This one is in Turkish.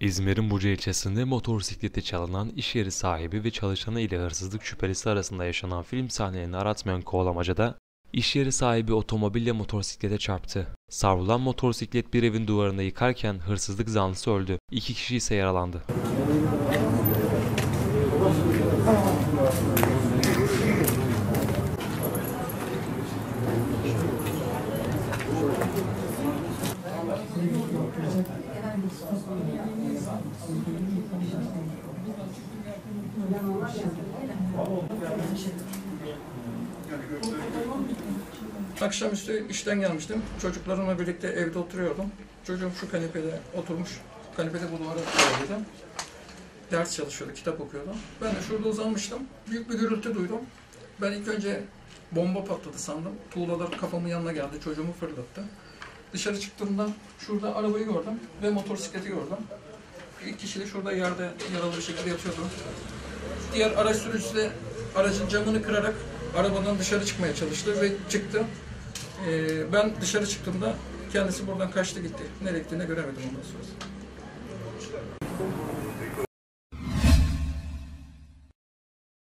İzmir'in Buca ilçesinde motosikleti çalınan iş yeri sahibi ve çalışanı ile hırsızlık şüphelisi arasında yaşanan film sahnelerini aratmayan kovalamacada iş yeri sahibi otomobille motosiklete çarptı. Savrulan motosiklet bir evin duvarında yıkarken hırsızlık zanlısı öldü. İki kişi ise yaralandı. Akşamüstü işten gelmiştim. Çocuklarımla birlikte evde oturuyordum. Çocuğum şu kanepede oturmuş. Kanepede bu duvara oturuyordu. Ders çalışıyordu, kitap okuyordu. Ben de şurada uzanmıştım. Büyük bir gürültü duydum. Ben ilk önce bomba patladı sandım. Tuğlalar kafamın yanına geldi. Çocuğumu fırlattı. Dışarı çıktığımda şurada arabayı gördüm ve motosikleti gördüm. İlk kişi de şurada yerde yaralı bir şekilde yatıyordu. Diğer araç sürücüsü de aracın camını kırarak arabadan dışarı çıkmaya çalıştı ve çıktı. Ee, ben dışarı çıktığımda kendisi buradan kaçtı gitti. Nereye gittiğini göremedim ondan sonra.